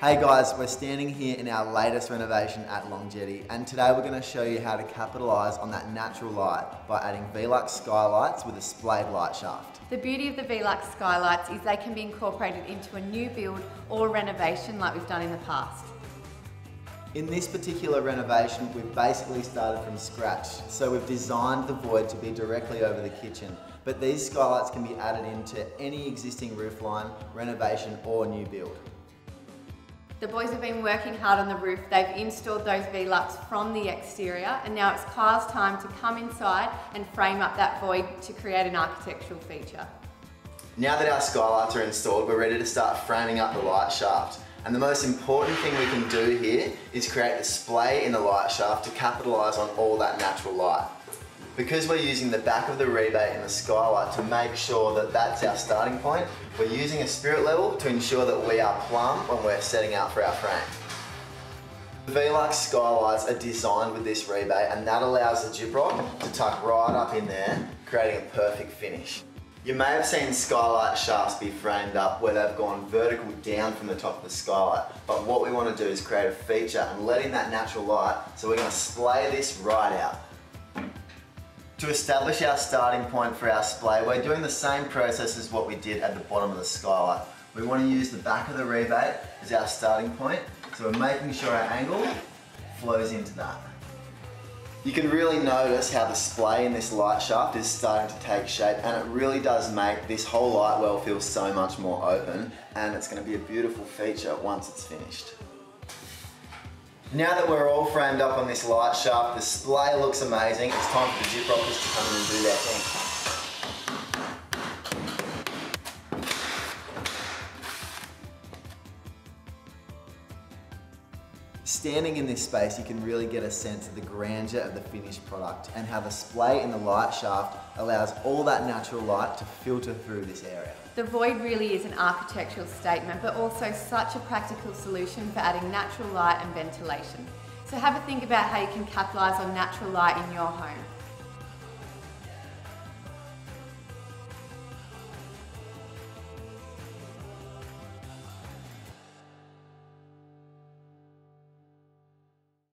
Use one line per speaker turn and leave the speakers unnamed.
Hey guys, we're standing here in our latest renovation at Long Jetty and today we're going to show you how to capitalise on that natural light by adding Velux skylights with a splayed light shaft.
The beauty of the Velux skylights is they can be incorporated into a new build or renovation like we've done in the past.
In this particular renovation, we've basically started from scratch. So we've designed the void to be directly over the kitchen, but these skylights can be added into any existing roofline, renovation or new build.
The boys have been working hard on the roof. They've installed those Velux from the exterior and now it's Kyle's time to come inside and frame up that void to create an architectural feature.
Now that our skylights are installed, we're ready to start framing up the light shaft. And the most important thing we can do here is create a display in the light shaft to capitalise on all that natural light. Because we're using the back of the rebate in the skylight to make sure that that's our starting point, we're using a spirit level to ensure that we are plumb when we're setting out for our frame. The Velux skylights are designed with this rebate and that allows the gyprock to tuck right up in there, creating a perfect finish. You may have seen skylight shafts be framed up where they've gone vertical down from the top of the skylight, but what we want to do is create a feature and let in that natural light, so we're going to splay this right out. To establish our starting point for our splay, we're doing the same process as what we did at the bottom of the skylight. We want to use the back of the rebate as our starting point, so we're making sure our angle flows into that. You can really notice how the splay in this light shaft is starting to take shape and it really does make this whole light well feel so much more open and it's going to be a beautiful feature once it's finished. Now that we're all framed up on this light shaft, the display looks amazing. It's time for the gyprockers to come in and do their thing. Standing in this space, you can really get a sense of the grandeur of the finished product and how the splay in the light shaft allows all that natural light to filter through this area.
The void really is an architectural statement, but also such a practical solution for adding natural light and ventilation. So have a think about how you can capitalise on natural light in your home.